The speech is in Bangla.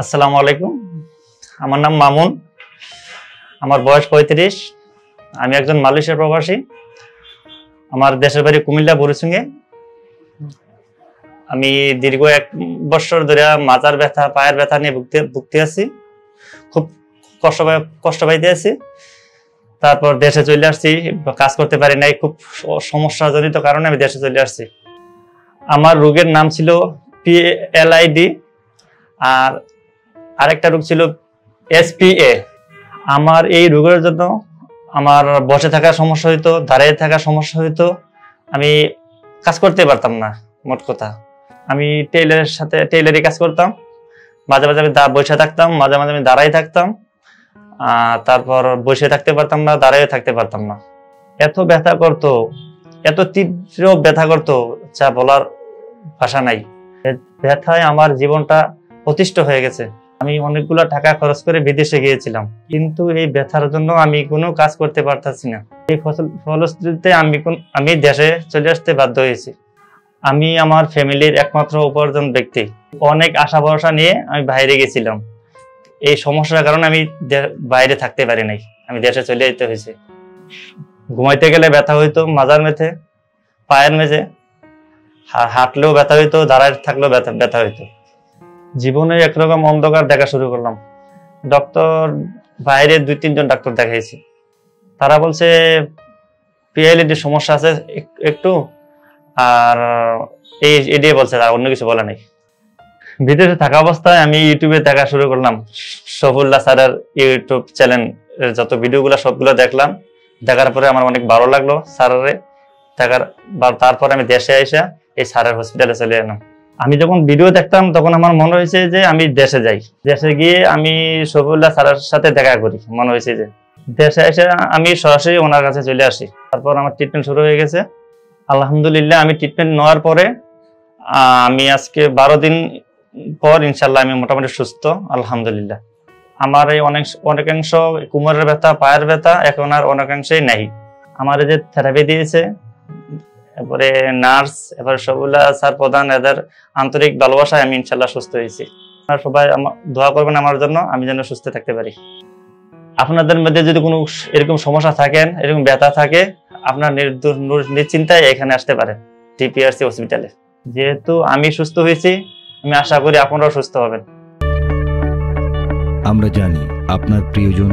আসসালামু আলাইকুম। আমার নাম মামুন। আমার বয়স পঁয়ত্রিশ। আমি একজন মালয়েশিয়ার প্রবাসী। আমার দেশের বাড়ি কুমিল্লা বরিসুঙ্গে আমি দীর্ঘ এক বছর ধরে মাজার ব্যথা, পায়ের ব্যথা নিয়ে ভুগতে ভুগতে আছি। খুব কষ্ট কষ্ট পাইতে আছি। তারপর দেশে চলে আসছি। কাজ করতে পারি নাই। খুব সমস্যাজনিত কারণে আমি দেশে চলে আসছি। আমার রোগের নাম ছিল পি পিএলআইডি আর আরেকটা রোগ ছিল এসপিএ। আমার এই রোগের জন্য আমার বসে থাকার সমস্যা হইতো, দাঁড়িয়ে থাকার সমস্যা হইতো। আমি কাজ করতে পারতাম না, মোট কথা। আমি টেইলারের সাথে টেইলারি কাজ করতাম। মাঝে মাঝে আমি বসে থাকতাম, মাঝে মাঝে আমি দাঁড়াই থাকতাম। তারপর বসে থাকতে পারতাম না দাঁড়িয়ে থাকতে পারতাম না। এত ব্যথা করতো, এত তীব্র ব্যথা করতো, যা বলার ভাষা নাই। ব্যথায় আমার জীবনটা অতিষ্ঠ হয়ে গেছে। আমি অনেকগুলো টাকা খরচ করে বিদেশে গিয়েছিলাম। কিন্তু এই ব্যথার জন্য আমি কোনো কাজ করতে পারতাছি না। এই ফসল, ফলশ্রুতিতে আমি কোন- আমি দেশে চলে আসতে বাধ্য হয়েছি। আমি আমার ফ্যামিলির একমাত্র উপার্জন ব্যক্তি। অনেক আশা ভরসা নিয়ে আমি বাইরে গেছিলাম। এই সমস্যার কারণে আমি বাইরে থাকতে পারি নাই। আমি দেশে চলে যেতে হয়েছে। ঘুমাইতে গেলে ব্যথা হইতো, মাজার মেথে পায়ের মেঝে। হাঁটলেও ব্যথা হইতো, দাঁড়ায় থাকলেও ব্যথা ব্যথা হইতো। জীবনে একরকম অন্ধকার দেখা শুরু করলাম। ডক্টর বাইরে দুই, তিনজন ডাক্তার দেখাইছি। তারা বলছে পিএলইডির সমস্যা আছে একটু, আর এই এডিয়ে বলছে, আর অন্য কিছু বলে নাই। বিদেশে থাকা অবস্থায় আমি ইউটিউবে দেখা শুরু করলাম। সফুল্লাহ স্যারের ইউটিউব চ্যানেল যত ভিডিওগুলো, সবগুলো দেখলাম। দেখার পরে আমার অনেক ভালো লাগল স্যারের। দেখার, তারপরে আমি দেশে এসে এই স্যারের হসপিটালে চলে এলাম। আমি যখন ভিডিও দেখতাম, তখন আমার মনে হয়েছে যে আমি দেশে যাই। দেশে গিয়ে আমি সফিউল্লাহ স্যারের সাথে দেখা করি, মনে হয়েছে যে। দেশে এসে আমি সরাসরি ওনার কাছে চলে আসি। তারপর আমার ট্রিটমেন্ট শুরু হয়ে গেছে। আলহামদুলিল্লাহ, আমি ট্রিটমেন্ট নেওয়ার পরে, আমি আজকে বারো দিন পর ইনশাল্লাহ আমি মোটামুটি সুস্থ, আলহামদুলিল্লাহ। আমার এই অনেক, অনেকাংশ কোমরের ব্যথা, পায়ের ব্যথা, এখন আর অনেকাংশেই নাই। আমার যে থেরাপি দিয়েছে এরপরে নার্স এবার সবগুলা স্যার প্রধান, এদের আন্তরিক ভালোবাসায় আমি ইনশাল্লাহ সুস্থ হয়েছি। আপনারা সবাই দোয়া করবেন আমার জন্য, আমি যেন সুস্থ থাকতে পারি। আপনাদের মধ্যে যদি কোনো এরকম সমস্যা থাকেন, এরকম ব্যথা থাকে, আপনার নিশ্চিন্তায় এখানে আসতে পারেন, টিপিআরসি হসপিটালে। যেহেতু আমি সুস্থ হয়েছি, আমি আশা করি আপনারাও সুস্থ হবেন। আমরা জানি আপনার প্রিয়জন